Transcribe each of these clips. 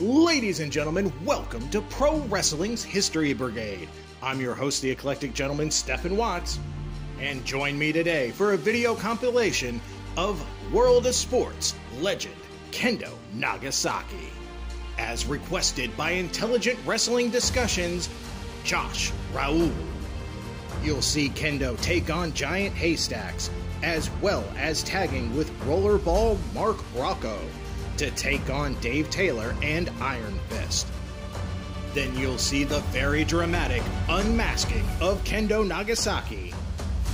Ladies and gentlemen, welcome to Pro Wrestling's History Brigade. I'm your host, the eclectic gentleman, Stephen Watts, and join me today for a video compilation of World of Sports legend Kendo Nagasaki. As requested by Intelligent Wrestling Discussions, Josh Raoul. You'll see Kendo take on giant haystacks, as well as tagging with rollerball Mark Rocco to take on Dave Taylor and Iron Fist. Then you'll see the very dramatic unmasking of Kendo Nagasaki.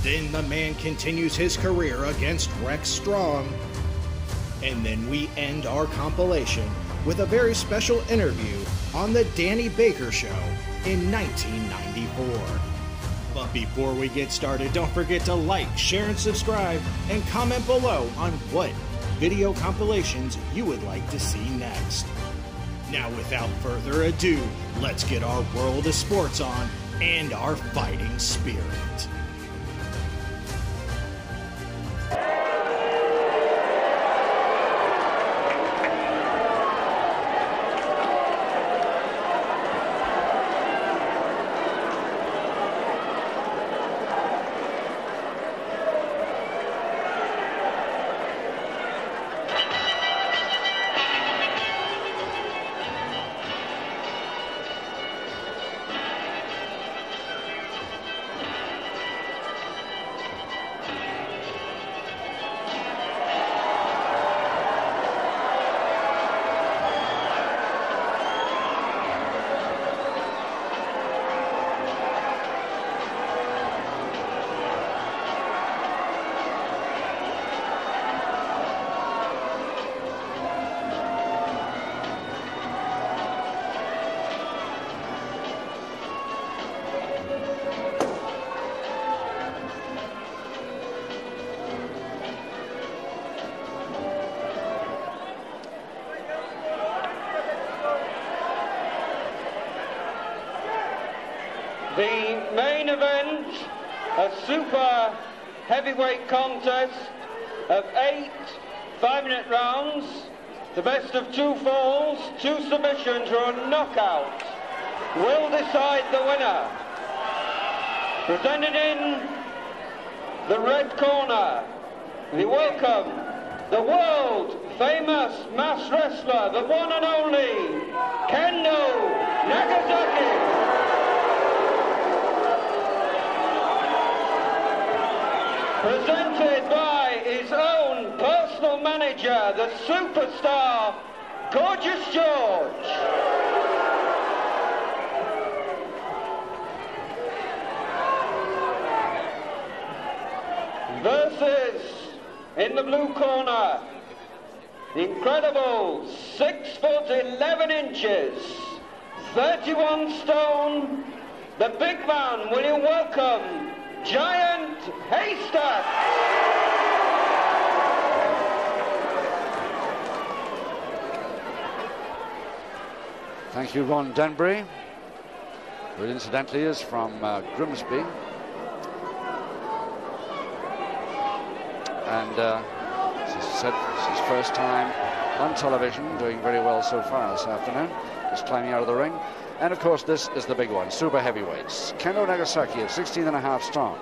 Then the man continues his career against Rex Strong. And then we end our compilation with a very special interview on The Danny Baker Show in 1994. But before we get started, don't forget to like, share, and subscribe, and comment below on what video compilations you would like to see next. Now, without further ado, let's get our world of sports on and our fighting spirit. Super heavyweight contest of eight five-minute rounds, the best of two falls, two submissions or a knockout, will decide the winner. Presented in the red corner, we welcome the world famous mass wrestler, the one and only Kendo Nagasaki. Presented by his own personal manager, the superstar, Gorgeous George. Versus, in the blue corner, the incredible 6 foot 11 inches, 31 stone, the big man, will you welcome Giant Haystack. Thank you, Ron Denbury, who incidentally is from uh, Grimsby. And uh, as said, it's his first time on television, doing very well so far this afternoon, just climbing out of the ring. And of course, this is the big one, super heavyweights. Kendo Nagasaki at 16 and a half strong.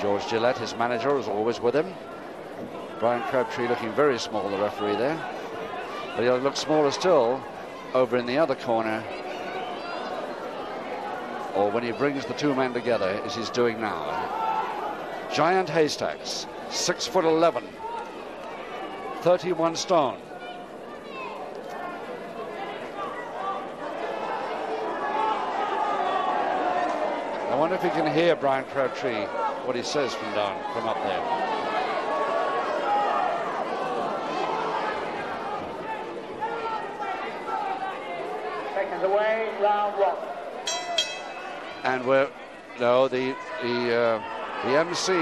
George Gillette, his manager, is always with him. Brian Crabtree looking very small, the referee there. But he'll look smaller still over in the other corner. Or when he brings the two men together, as he's doing now. Giant Haystacks, 6 foot 11, 31 stone. Wonder if you can hear Brian Crabtree, what he says from down, from up there. Seconds away, round one. And we're, no, the, the, uh, the MC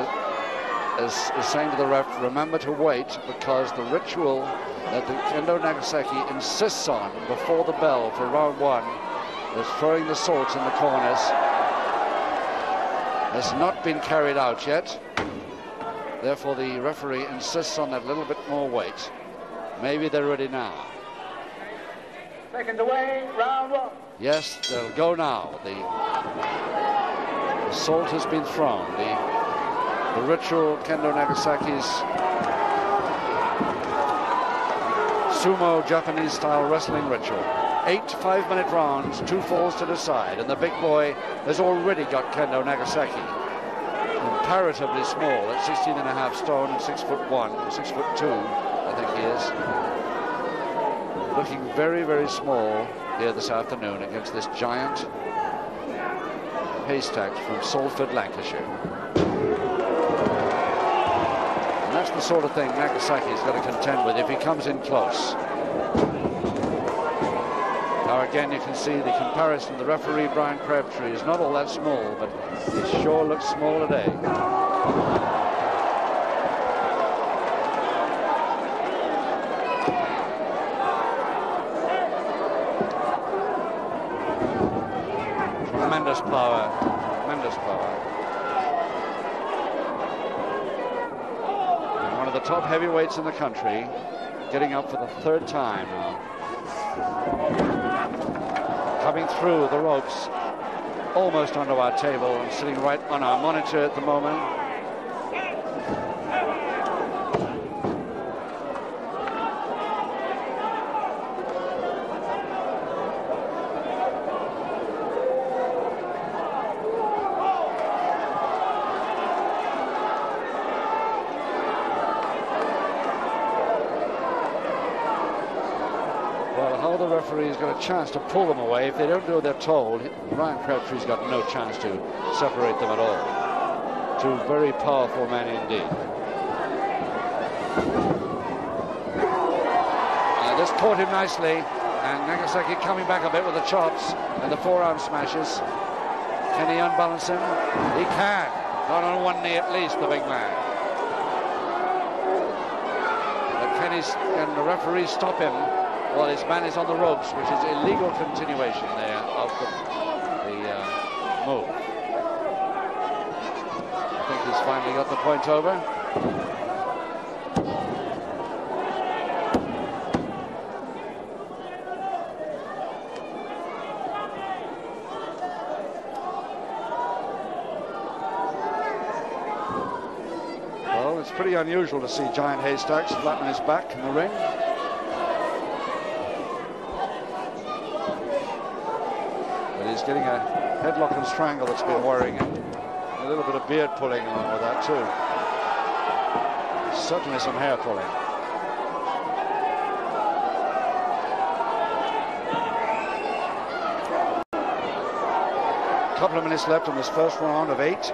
is, is, is saying to the ref, remember to wait because the ritual that the Kendo Nagasaki insists on before the bell for round one is throwing the swords in the corners has not been carried out yet. Therefore, the referee insists on that little bit more weight. Maybe they're ready now. Seconds away, round one. Yes, they'll go now. The, the salt has been thrown. The, the ritual Kendo Nagasaki's sumo Japanese style wrestling ritual. Eight five minute rounds, two falls to decide, and the big boy has already got Kendo Nagasaki. Comparatively small at 16 and a half stone, six foot one, six foot two, I think he is. Looking very, very small here this afternoon against this giant haystack from Salford, Lancashire. And that's the sort of thing Nagasaki's got to contend with if he comes in close. Now again, you can see the comparison. The referee, Brian Crabtree, is not all that small, but he sure looks small today. Tremendous power, tremendous power. And one of the top heavyweights in the country, getting up for the third time now coming through the ropes almost onto our table and sitting right on our monitor at the moment. referee's got a chance to pull them away. If they don't do what they're told, Brian Crabtree's got no chance to separate them at all. Two very powerful men indeed. Uh, this caught him nicely, and Nagasaki coming back a bit with the chops and the forearm smashes. Can he unbalance him? He can. Not on one knee at least, the big man. Can, he, can the referee stop him well, his man is on the ropes, which is illegal continuation there of the, the uh, move. I think he's finally got the point over. Well, it's pretty unusual to see giant haystacks flatten his back in the ring. he's getting a headlock and strangle that's been worrying him. A little bit of beard pulling along with that too. Certainly some hair pulling. A couple of minutes left in this first round of eight.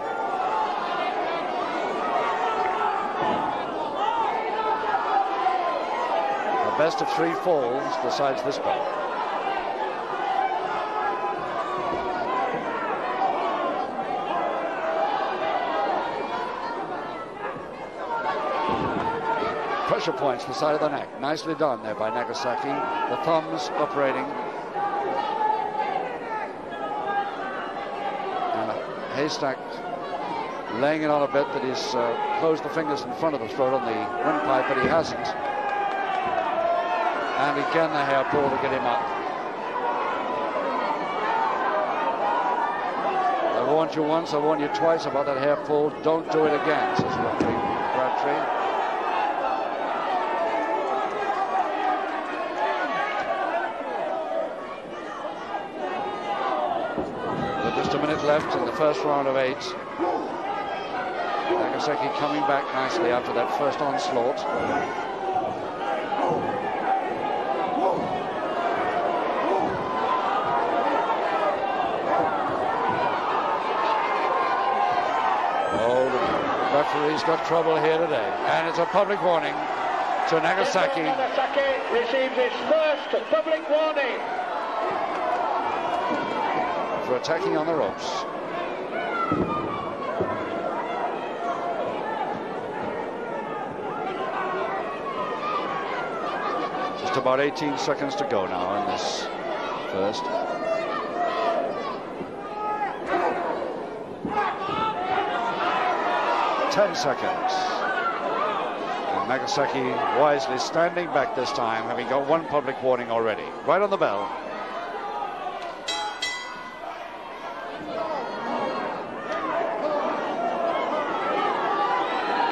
The best of three falls decides this bout. Pressure points the side of the neck. Nicely done there by Nagasaki. The thumbs operating. Haystack laying it on a bit that he's uh, closed the fingers in front of the throat on the windpipe, but he hasn't. And again the hair pull to get him up. I warned you once, I warned you twice about that hair pull. Don't do it again, says referee Crabtree. left in the first round of eight. Nagasaki coming back nicely after that first onslaught. Oh, the referee's got trouble here today. And it's a public warning to Nagasaki. Nagasaki receives his first public warning for attacking on the ropes. Just about 18 seconds to go now in this first. Ten seconds. And Nagasaki wisely standing back this time, having got one public warning already. Right on the bell.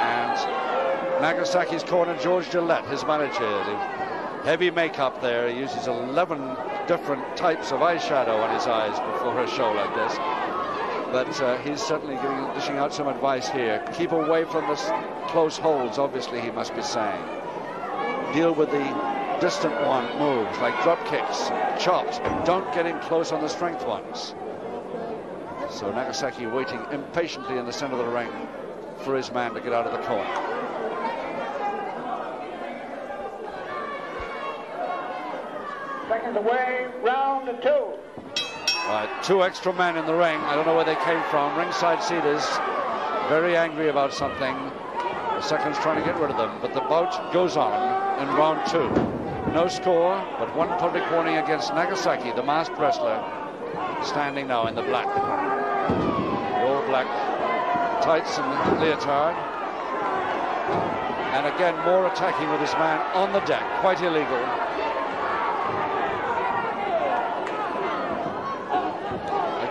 And Nagasaki's corner, George Gillette, his manager. Heavy makeup there. He uses 11 different types of eyeshadow on his eyes before a show like this but uh, he's certainly giving, dishing out some advice here. Keep away from the close holds, obviously, he must be saying. Deal with the distant one moves, like drop kicks, chops, don't get in close on the strength ones. So Nagasaki waiting impatiently in the center of the ring for his man to get out of the corner. Seconds away, round two. Right, two extra men in the ring. I don't know where they came from. Ringside seaters very angry about something. The second's trying to get rid of them, but the bout goes on in round two. No score, but one public warning against Nagasaki, the masked wrestler, standing now in the black. The all black tights and leotard. And again, more attacking with his man on the deck. Quite illegal.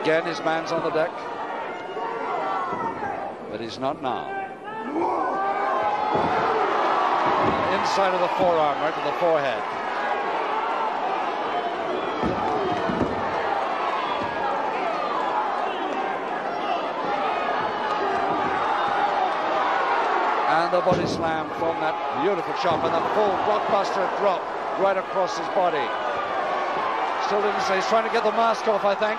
Again, his man's on the deck. But he's not now. Inside of the forearm, right to the forehead. And the body slam from that beautiful chop and the full blockbuster drop right across his body. Still didn't say he's trying to get the mask off, I think.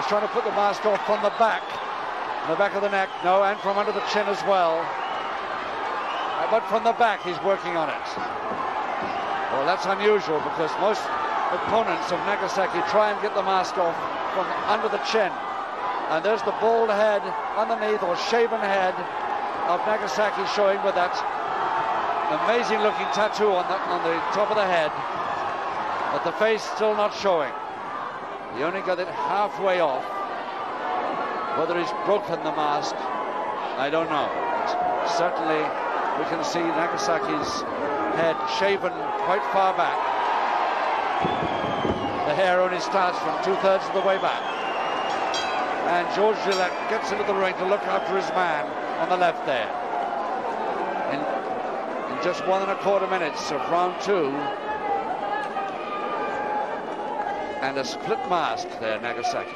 He's trying to put the mask off from the back, from the back of the neck, no, and from under the chin as well. Uh, but from the back, he's working on it. Well, that's unusual because most opponents of Nagasaki try and get the mask off from under the chin. And there's the bald head underneath, or shaven head of Nagasaki showing with that amazing looking tattoo on the, on the top of the head. But the face still not showing. He only got it halfway off. Whether he's broken the mask, I don't know. But certainly, we can see Nagasaki's head shaven quite far back. The hair only starts from two-thirds of the way back. And George Gillette gets into the ring to look after his man on the left there. In, in just one and a quarter minutes of round two, and a split mask there, Nagasaki.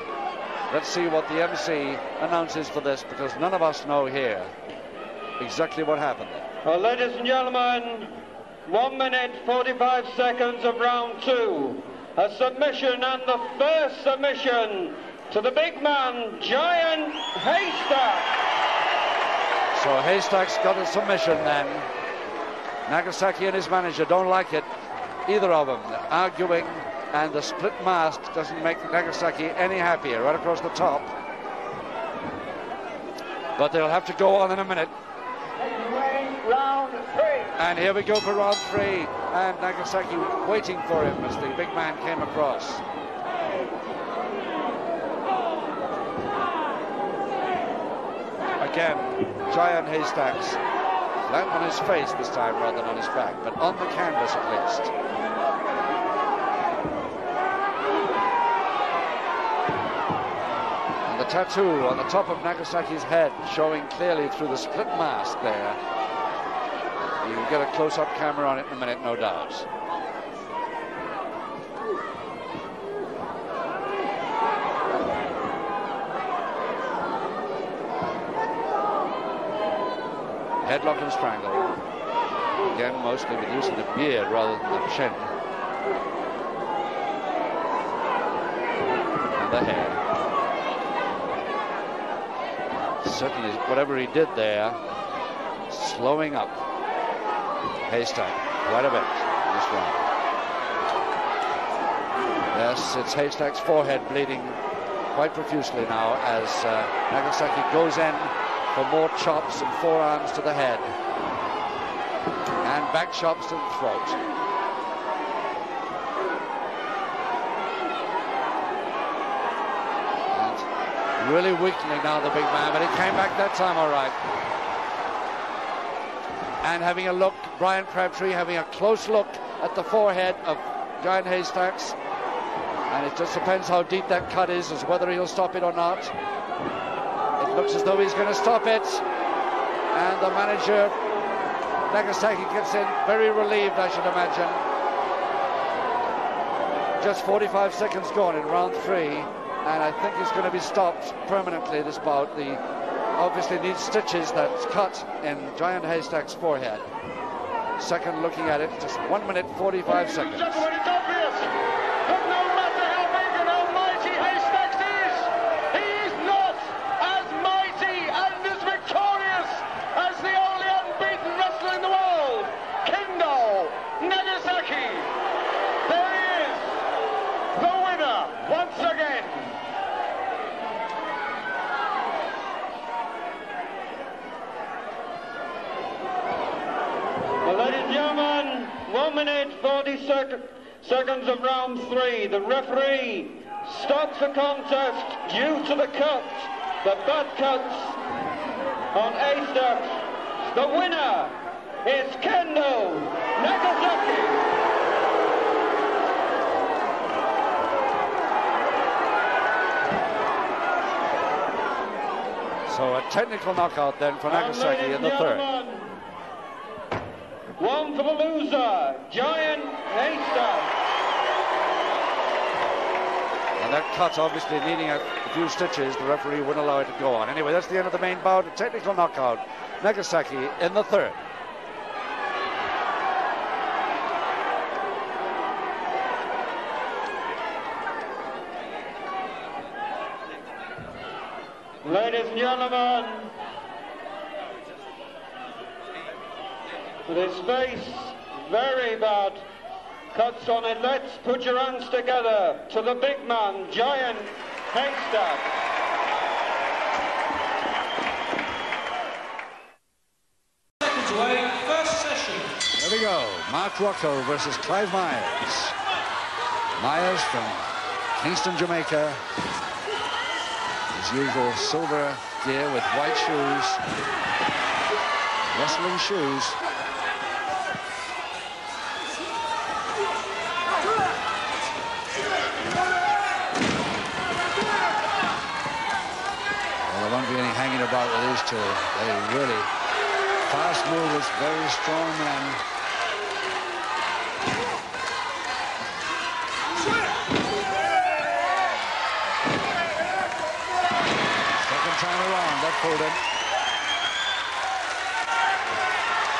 Let's see what the MC announces for this because none of us know here exactly what happened. Well, ladies and gentlemen, one minute 45 seconds of round two. A submission and the first submission to the big man, Giant Haystack. So Haystack's got a submission then. Nagasaki and his manager don't like it, either of them, arguing and the split mask doesn't make Nagasaki any happier right across the top. But they'll have to go on in a minute. And here we go for round three. And Nagasaki waiting for him as the big man came across. Again, giant haystacks. Flat on his face this time rather than on his back, but on the canvas at least. Tattoo on the top of Nagasaki's head showing clearly through the split mask there. You will get a close-up camera on it in a minute, no doubt. Headlock and strangle. Again, mostly with use of the beard rather than the chin. And the head. Certainly whatever he did there, slowing up Haystack quite a bit this. Yes, it's Haystack's forehead bleeding quite profusely now as uh, Nagasaki goes in for more chops and forearms to the head and back chops to the throat. Really weakening now, the big man, but he came back that time all right. and having a look, Brian Crabtree having a close look at the forehead of Giant Haystacks. And it just depends how deep that cut is as whether he'll stop it or not. It looks as though he's going to stop it. And the manager, Nagasaki, gets in very relieved, I should imagine. Just 45 seconds gone in round three. And I think he's going to be stopped permanently this bout. The obviously needs stitches that's cut in Giant Haystack's forehead. Second looking at it, just one minute 45 seconds. minute 40 sec seconds of round three. The referee stops the contest due to the cut, the bad cuts on A-Step. The winner is Kendo Nagasaki. So a technical knockout then for Nagasaki in the third. One for the loser, Giant Haystack. That cut obviously needing a few stitches, the referee wouldn't allow it to go on. Anyway, that's the end of the main bout. A technical knockout. Nagasaki in the third. Ladies and gentlemen, with his face very bad. Cuts on it. Let's put your hands together to the big man, Giant Haystack. There we go. Mark Rocco versus Clive Myers. Myers from Kingston, Jamaica. His usual silver gear with white shoes. Wrestling shoes. Hanging about with these two. They really fast movers, very strong men. Second time around, that pulled him.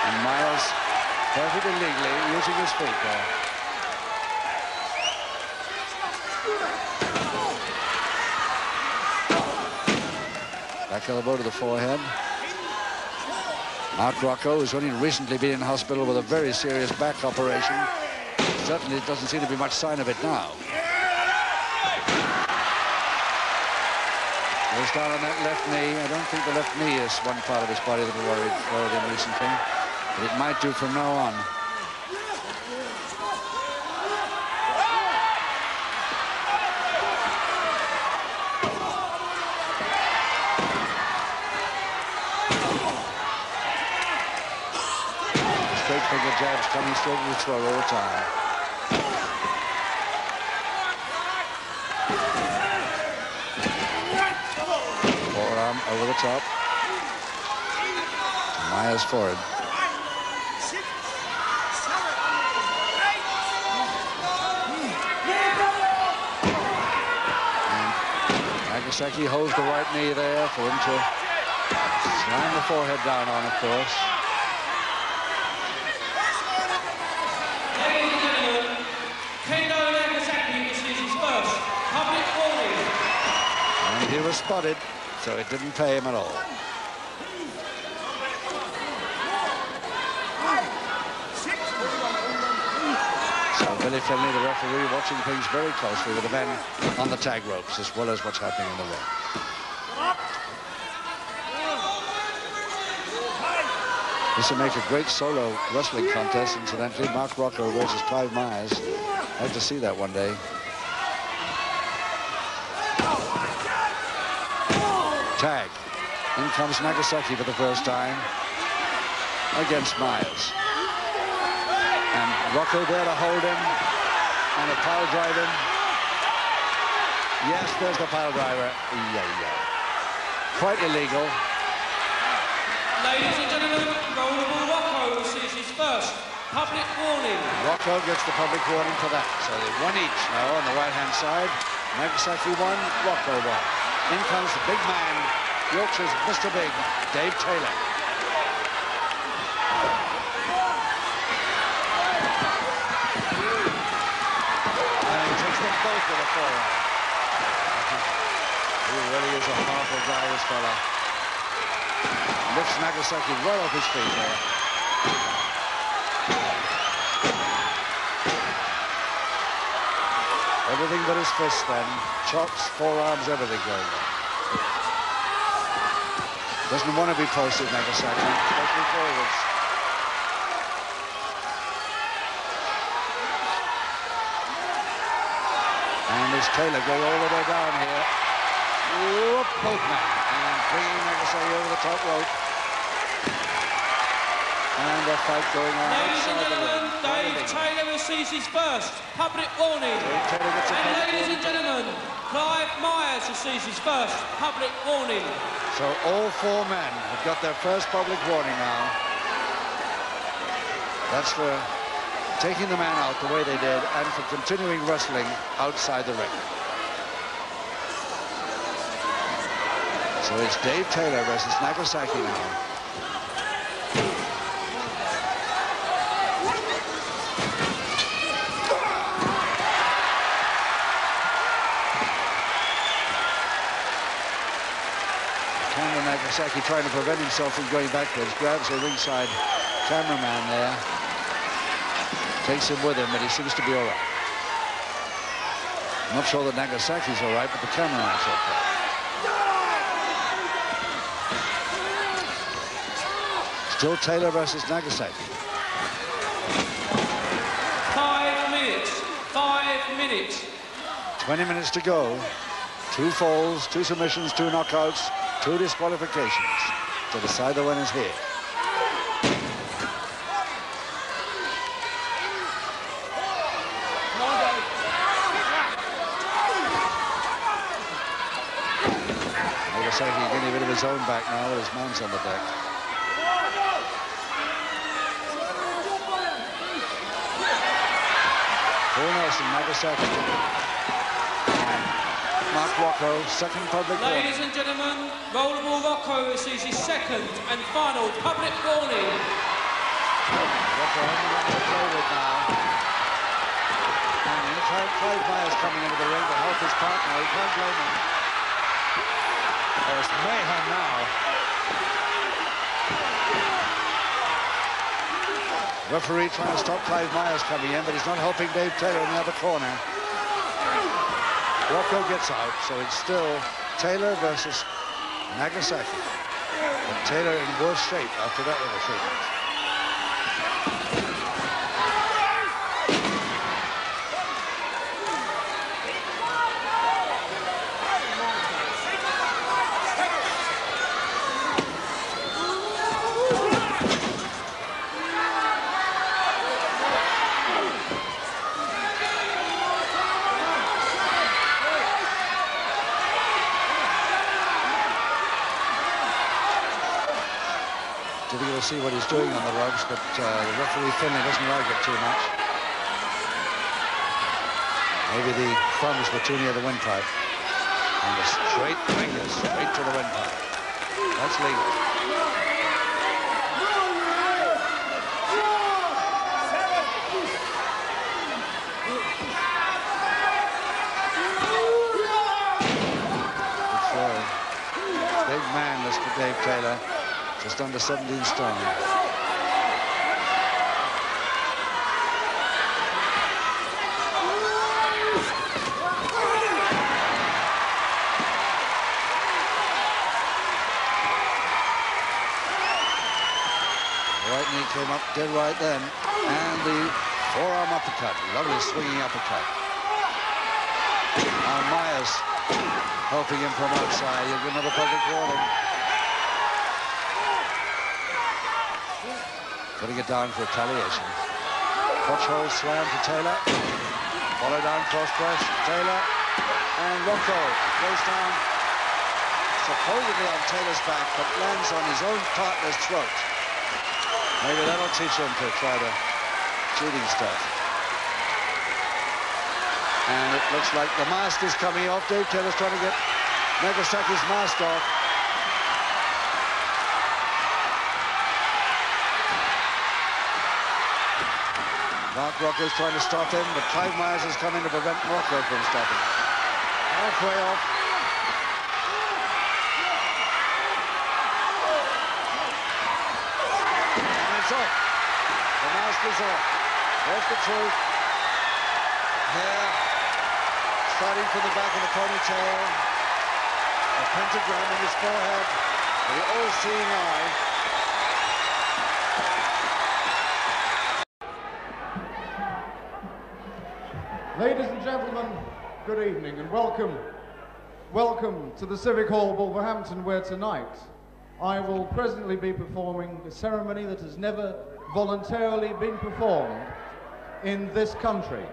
And Myers perfectly legally using his feet there. Back elbow to the forehead. Mark Rocco has only recently been in hospital with a very serious back operation. Certainly it doesn't seem to be much sign of it now. Goes down on that left knee. I don't think the left knee is one part of his body that worried, worried him recently. But it might do from now on. finger jabs coming straight to the throat all the time. Forearm over the top. Myers forward. Nagasaki holds the right knee there for him to slam the forehead down on, of course. he was spotted, so it didn't pay him at all. So Billy Finlay, the referee, watching things very closely with the men on the tag ropes as well as what's happening in the ring. This will make a great solo wrestling contest, incidentally. Mark Rocco versus Clive Myers. I'd like to see that one day. Tag. In comes Nagasaki for the first time. against Myers. And Rocco there to hold him and a pile drive him. Yes, there's the pile driver. Yeah, yeah. Quite illegal. Ladies and gentlemen, Rollerball Rocco receives his first public warning. Rocco gets the public warning for that. So they one each now on the right-hand side. Nagasaki one, Rocco one. In comes the big man, Yorkshire's Mr. Big, Dave Taylor. And he takes them both with a forearm. He really is a powerful guy, this fella. Lifts Nagasaki right off his feet there. Everything but his fist then. Chops, forearms, everything going on. Doesn't want to be posted, Nagasaki. Slightly forwards. And as Taylor go all the way down here. Whoop, both men. And bringing Nagasaki over the top rope. And a fight going on Ladies and outside the gentlemen, ring. Dave Taylor his first public warning. Dave Taylor gets a And ladies and gentlemen, Clive Myers receives his first public warning. So all four men have got their first public warning now. That's for taking the man out the way they did and for continuing wrestling outside the ring. So it's Dave Taylor versus Nagasaki now. Nagasaki trying to prevent himself from going backwards, grabs the ringside cameraman there, takes him with him, but he seems to be all right. I'm not sure that Nagasaki's all right, but the cameraman's okay. Still Taylor versus Nagasaki. Five minutes. Five minutes. 20 minutes to go. Two falls, two submissions, two knockouts, two disqualifications to decide the winners here. Nagasaki getting a bit of his own back now with his man's on the deck. full Nelson, Nagasaki. Mark Rocco, second public warning. Ladies and gentlemen, Rollerball Rocco receives his second and final public warning. Rocco hasn't to play with now. And Clive Myers coming into the ring to help his partner, he can't blame him. There's mayhem now. Referee trying to stop Clive Myers coming in, but he's not helping Dave Taylor in the other corner. Rocco gets out, so it's still Taylor versus Nagasaki. And Taylor in worse shape after that little treatment. Difficult to see what he's doing on the ropes, but uh, the referee Finley doesn't like it too much. Maybe the thumbs were too near the windpipe. And straight fingers straight to the windpipe. That's legal. Big man, Mr. Dave Taylor. Just under 17 stone. Right knee came up dead right then. And the forearm uppercut. Lovely swinging uppercut. Now Myers helping him from outside. He'll get another public warning. Putting it down for retaliation. Clutch hold slam to Taylor. Follow down cross press, Taylor. And Rocco goes down supposedly on Taylor's back, but lands on his own partner's throat. Maybe that'll teach him to try the cheating stuff. And it looks like the mask is coming off. Dave Taylor's trying to get Nagasaki's mask off. Mark Rocco's trying to stop him, but Clive Myers has come in to prevent Rocco from stopping. Halfway off. And it's off. The mask is off. There's the truth. Hair starting from the back of the ponytail. A pentagram in his forehead. The all-seeing eye. Gentlemen, good evening and welcome. Welcome to the Civic Hall, of Wolverhampton, where tonight I will presently be performing a ceremony that has never voluntarily been performed in this country.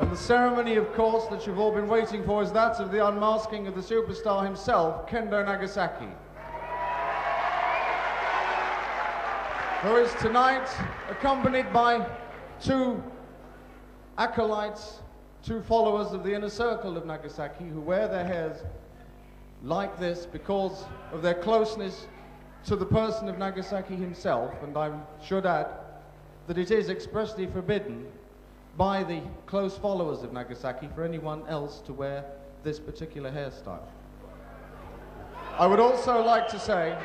And the ceremony, of course, that you've all been waiting for is that of the unmasking of the superstar himself, Kendo Nagasaki. Who is tonight accompanied by two acolytes, two followers of the inner circle of Nagasaki who wear their hairs like this because of their closeness to the person of Nagasaki himself. And I should add that it is expressly forbidden by the close followers of Nagasaki for anyone else to wear this particular hairstyle. I would also like to say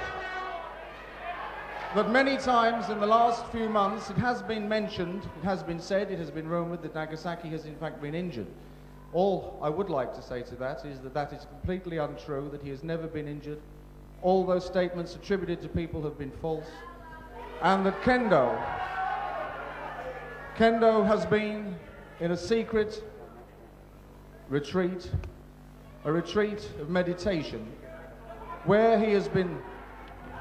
that many times in the last few months it has been mentioned, it has been said, it has been rumored that Nagasaki has in fact been injured. All I would like to say to that is that that is completely untrue, that he has never been injured. All those statements attributed to people have been false. And that Kendo, Kendo has been in a secret retreat, a retreat of meditation, where he has been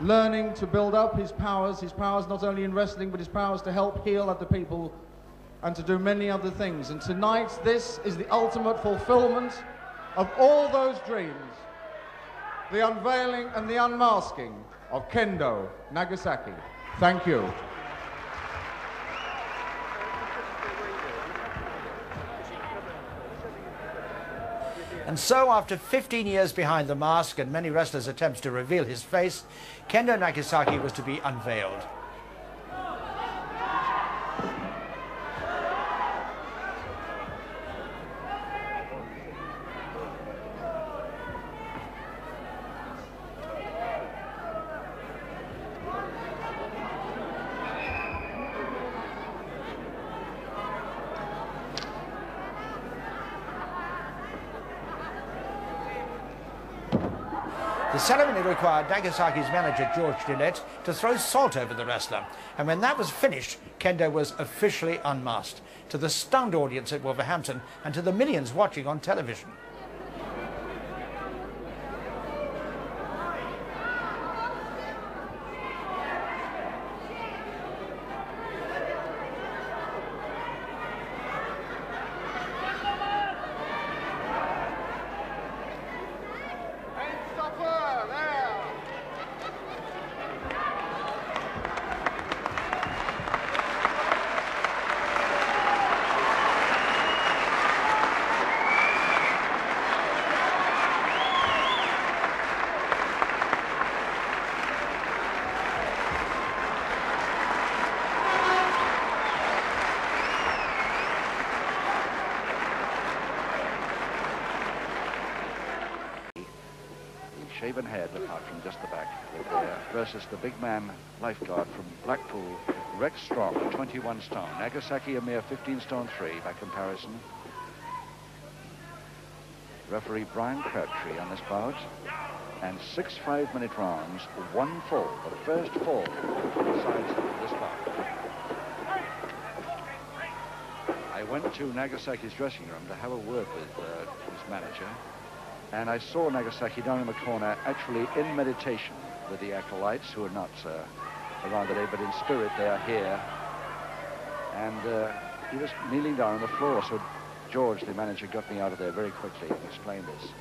learning to build up his powers, his powers not only in wrestling, but his powers to help heal other people and to do many other things. And tonight, this is the ultimate fulfillment of all those dreams the unveiling and the unmasking of Kendo Nagasaki. Thank you. And so, after 15 years behind the mask and many wrestlers' attempts to reveal his face, Kendo Nagasaki was to be unveiled. The ceremony Nagasaki's manager, George Gillette, to throw salt over the wrestler. And when that was finished, Kendo was officially unmasked, to the stunned audience at Wolverhampton and to the millions watching on television. Shaven head apart from just the back versus the big man lifeguard from Blackpool, Rex Strong, 21 stone. Nagasaki a mere 15 stone 3 by comparison. Referee Brian Crabtree on this bout. And six five-minute rounds, one fall, the first fall this bout. I went to Nagasaki's dressing room to have a word with uh, his manager. And I saw Nagasaki down in the corner, actually in meditation with the acolytes, who are not uh, around the day, but in spirit they are here. And uh, he was kneeling down on the floor, so George, the manager, got me out of there very quickly and explained this.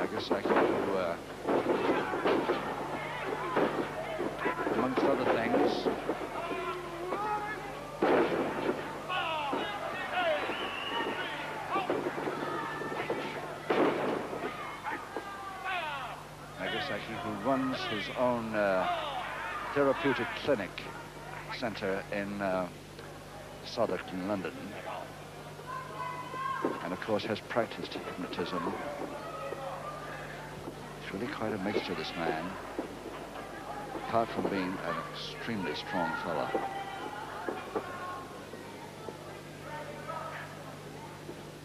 Nagasaki, who, uh, amongst other things, Nagasaki, who runs his own uh, therapeutic clinic center in uh, Southwark in London, and of course has practiced hypnotism. It's really quite a mixture, this man. Apart from being an extremely strong fella.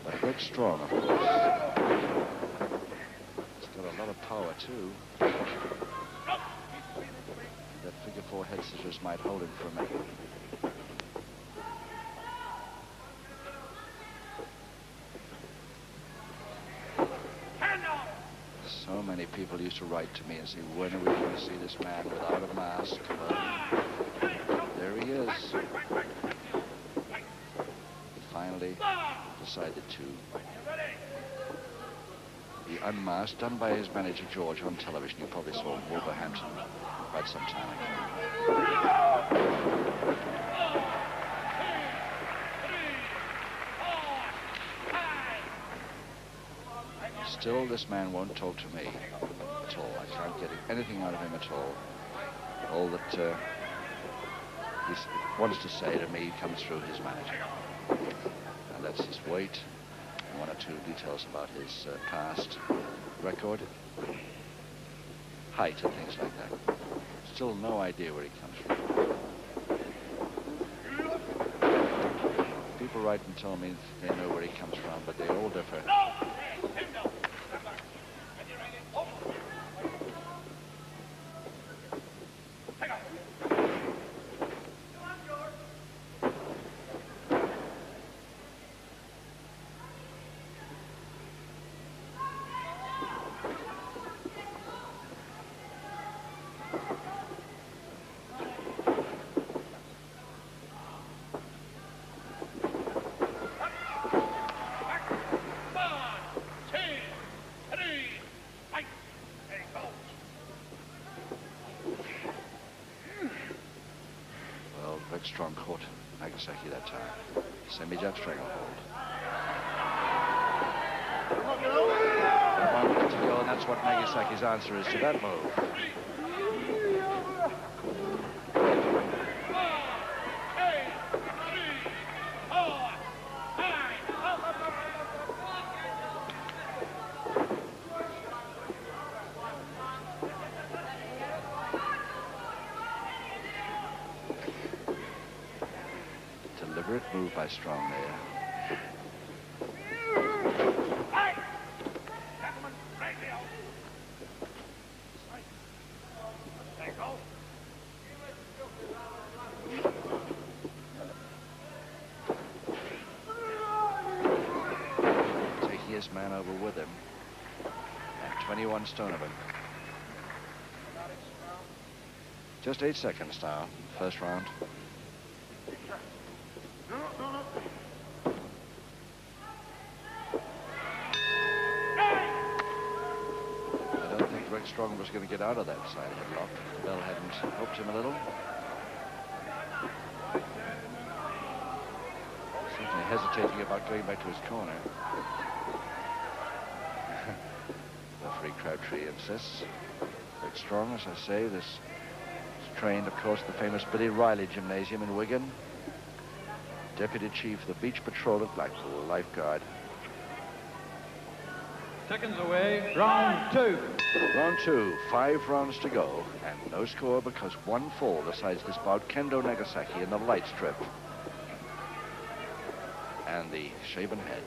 But Rick Strong, of course. He's got a lot of power, too. That figure four head scissors might hold him for a minute. So many people used to write to me and say, when are we going to see this man without a mask? Well, there he is. He finally decided to be unmasked, done by his manager George on television. You probably saw Wolverhampton quite some time ago. Still, this man won't talk to me at all. I can't get anything out of him at all. All that uh, he wants to say to me comes through his manager. And that's his weight, one or two details about his uh, past record, height and things like that. Still no idea where he comes from. People write and tell me they know where he comes from, but they all differ. Well, Rick Strong caught Nagasaki that time. Semi-jump stranglehold. One minute to and that's what Nagasaki's answer is to that move. By Strong there. Taking his man over with him. And 21 stone of him. Just eight seconds now, first round. I don't think Rick Strong was going to get out of that side of the headlock. Bell hadn't helped him a little. Certainly hesitating about going back to his corner. Referee Crabtree insists. Rick Strong, as I say, this is trained, of course, the famous Billy Riley Gymnasium in Wigan. Deputy Chief of the Beach Patrol at Blackpool, lifeguard. Seconds away. Round two. Round two, five rounds to go, and no score because one fall decides this bout. Kendo Nagasaki in the light strip. And the shaven head,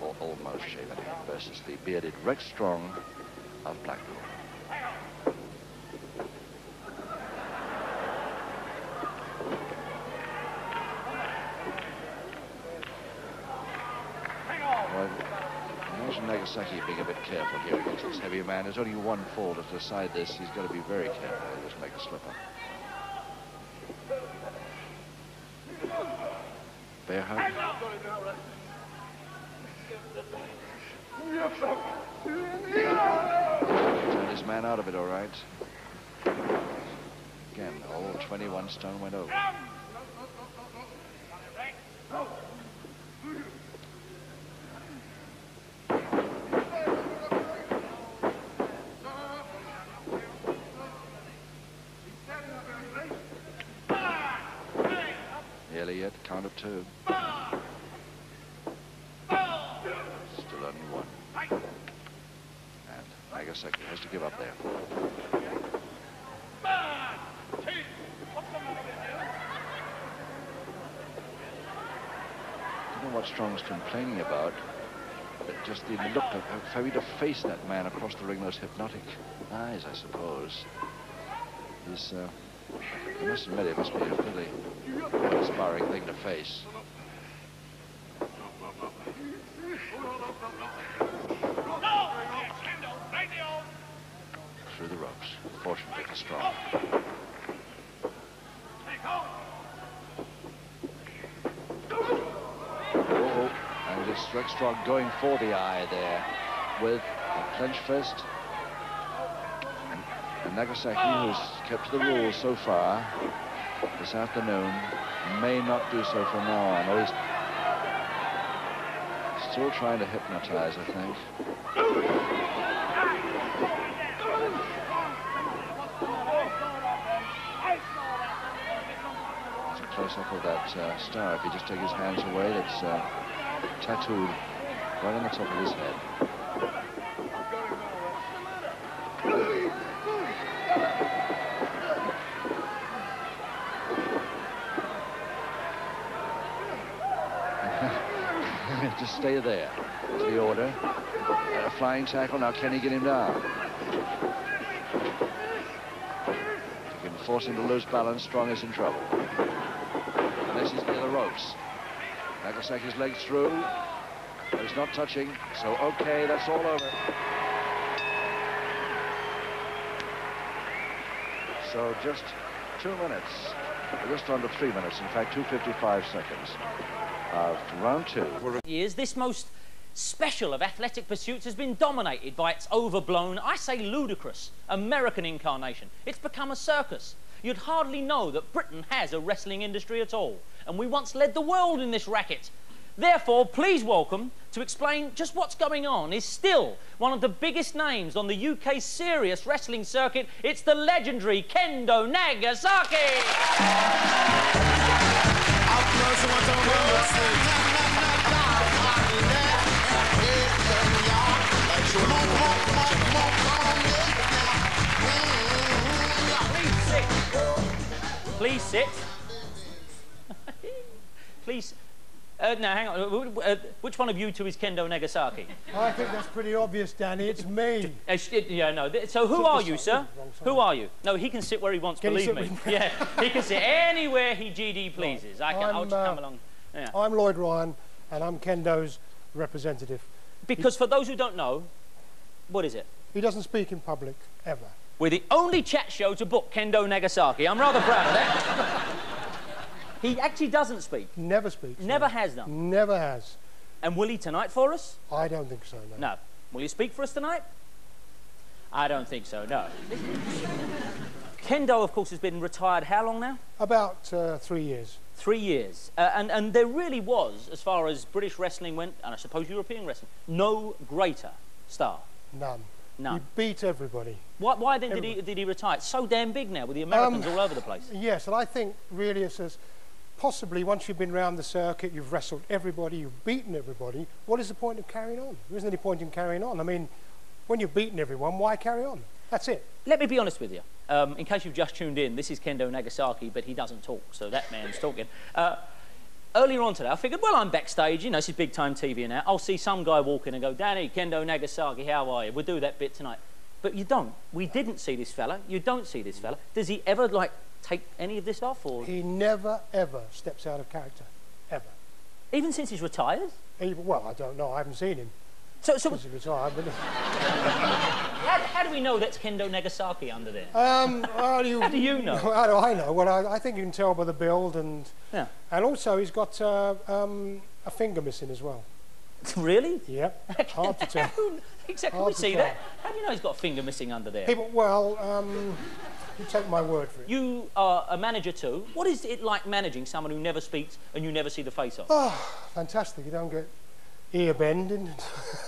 or almost shaven head, versus the bearded Rex Strong of Blackpool. Well, Nagasaki being a bit careful here against this heavier man. There's only one fall to decide this. He's got to be very careful. He'll just make a slip up. Bear hug. Turned his man out of it all right. Again, all 21 stone went over. Yet, count of two. Still only one. And Nagasaki has to give up there. Don't know what Strong's complaining about. But just the look of how he to face that man across the ring, those hypnotic eyes, I suppose. He's, uh, I must admit, it must be a really inspiring thing to face. Through the ropes, fortunately for Strong. Oh, and just Rex Strong going for the eye there with a clenched fist. Nagasaki, who's kept the rules so far this afternoon, may not do so from now on. Oh, he's still trying to hypnotize, I think. It's a close-up of that uh, star. If you just take his hands away, that's uh, tattooed right on the top of his head. Stay there. The order. A flying tackle. Now, can he get him down? He can force him to lose balance, Strong is in trouble. Unless he's near the ropes. Nagasaki's legs through. But he's not touching. So, okay, that's all over. So, just two minutes. Just under three minutes. In fact, 2.55 seconds of round two. years, this most special of athletic pursuits has been dominated by its overblown, I say ludicrous, American incarnation. It's become a circus. You'd hardly know that Britain has a wrestling industry at all, and we once led the world in this racket. Therefore, please welcome to explain just what's going on is still one of the biggest names on the UK serious wrestling circuit. It's the legendary Kendo Nagasaki. Please sit. Please. Uh, now, hang on. Uh, which one of you two is Kendo Nagasaki? I think that's pretty obvious, Danny. It's me. Uh, yeah, no. So who are you, sir? Ooh, wrong side. Who are you? No, he can sit where he wants. Can believe me. yeah, he can sit anywhere he GD pleases. I can. I'll I'm, just come uh, along. Yeah. I'm Lloyd Ryan, and I'm Kendo's representative. Because for those who don't know, what is it? He doesn't speak in public, ever. We're the only chat show to book Kendo Nagasaki. I'm rather proud of that. he actually doesn't speak. Never speaks. Never no. has done. Never has. And will he tonight for us? I don't think so, no. No. Will he speak for us tonight? I don't think so, no. Kendo, of course, has been retired how long now? About uh, three years. Three years. Uh, and, and there really was, as far as British wrestling went, and I suppose European wrestling, no greater star. None. None. He beat everybody. Why, why then did he, did he retire? It's so damn big now with the Americans Um, all over the place. Yes, and I think really it's as possibly once you've been round the circuit, you've wrestled everybody, you've beaten everybody, what is the point of carrying on? There isn't any point in carrying on. I mean, when you've beaten everyone, why carry on? That's it. Let me be honest with you. Um, in case you've just tuned in, this is Kendo Nagasaki, but he doesn't talk, so that man's talking. Uh, earlier on today, I figured, well, I'm backstage, you know, this is big time TV now. I'll see some guy walking and go, Danny, Kendo Nagasaki, how are you? We'll do that bit tonight. But you don't. We didn't see this fella. You don't see this fella. Does he ever, like, take any of this off? or He never, ever steps out of character. Ever. Even since he's retired? Even, well, I don't know. I haven't seen him. So, so since retired. But, how, how do we know that's Kendo Nagasaki under there? um, how, do you, How do you know? How do I know? Well, I, I think you can tell by the build, and Yeah. and also he's got uh, um, a finger missing as well. really? Yep. Hard to tell. exactly. Hard we see tell. that. How do you know he's got a finger missing under there? People, well, um, you take my word for it. You are a manager too. What is it like managing someone who never speaks and you never see the face of? Oh, fantastic. You don't get ear bending.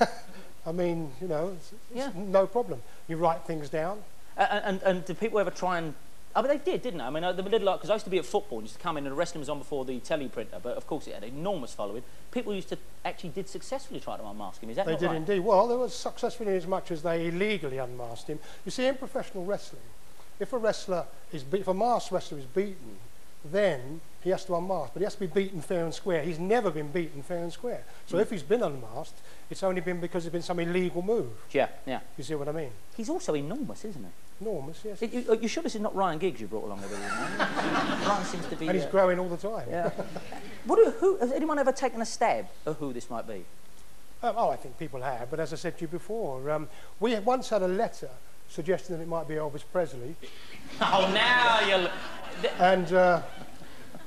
I mean, you know, it's, it's Yeah. no problem. You write things down. And, and, and do people ever try and... I mean, they did, didn't they? I mean, uh, they were little like... Because I used to be at football and used to come in and the wrestling was on before the teleprinter, but of course it had an enormous following. People used to actually did successfully try to unmask him. Is that They did right? indeed. Well, they were successful in as much as they illegally unmasked him. You see, in professional wrestling, if a wrestler is be- if a masked wrestler is beaten, then he has to unmask, but he has to be beaten fair and square. He's never been beaten fair and square. So Hmm. if he's been unmasked, it's only been because there's been some illegal move. Yeah, yeah. You see what I mean? He's also enormous, isn't he? Enormous, yes. You, you, you sure this is not Ryan Giggs you brought along with you? Ryan seems to be... and he's uh, growing all the time. yeah. what who, has anyone ever taken a stab at who this might be? Um, oh, I think people have, but as I said to you before, um, we once had a letter suggesting that it might be Elvis Presley, Oh, now you're... and uh,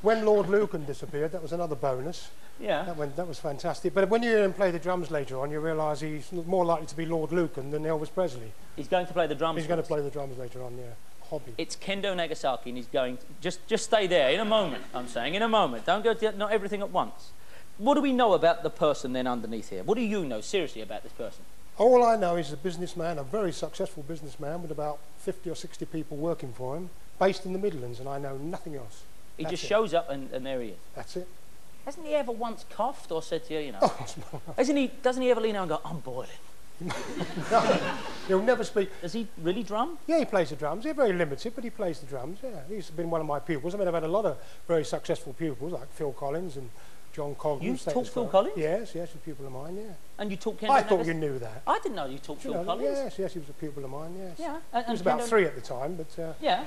when Lord Lucan disappeared, that was another bonus. Yeah. That, went, that was fantastic. But when you hear him play the drums later on, you realise he's more likely to be Lord Lucan than Elvis Presley. He's going to play the drums. He's going to play the drums later on, yeah. Hobby. It's Kendo Nagasaki, and he's going. To, just, just stay there in a moment. I'm saying in a moment. Don't go to not everything at once. What do we know about the person then underneath here? What do you know seriously about this person? All I know is a businessman, a very successful businessman with about 50 or 60 people working for him, based in the Midlands, and I know nothing else. He That's just it. shows up, and, and there he is. That's it. Hasn't he ever once coughed or said to you, you know? Oh, Hasn't he? Doesn't he ever lean out and go, "I'm boiling"? no, he'll never speak. Does he really drum? Yeah, he plays the drums. They're very limited, but he plays the drums. Yeah, he's been one of my pupils. I mean, I've had a lot of very successful pupils, like Phil Collins and John Coggan. You talk Phil Collins? Yes, yes, he's a pupil of mine, yeah. And you talk Kendall I thought Nevis? you knew that. I didn't know you talked you Phil know, Collins. Yes, yes, he was a pupil of mine, yes. Yeah. And, and he was about Kendall... three at the time, but... Uh, yeah.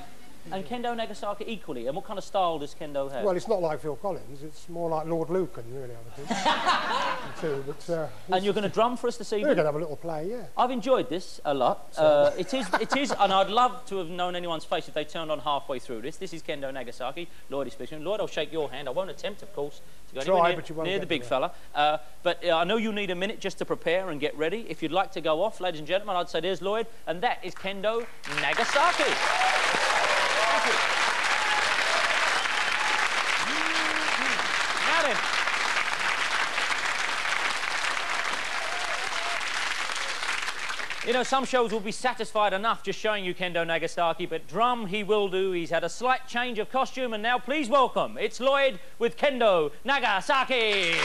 And Kendo Nagasaki equally. And what kind of style does Kendo have? well, it's not like Phil Collins. It's more like Lord Lucan, really. I would think. too, but uh, and you're going to drum for us this evening? we're going to have a little play. Yeah. I've enjoyed this a lot. Uh, it is, it is, and I'd love to have known anyone's face if they turned on halfway through this. This is Kendo Nagasaki. Lloyd is speaking. Lloyd, I'll shake your hand. I won't attempt, of course, to go Try, anywhere near, but you won't near the big fella. Uh, but uh, I know you need a minute just to prepare and get ready. If you'd like to go off, ladies and gentlemen, I'd say there's Lloyd, and that is Kendo Nagasaki. You know, some shows will be satisfied enough just showing you Kendo Nagasaki, but drum he will do. He's had a slight change of costume, and now please welcome, it's Lloyd with Kendo Nagasaki.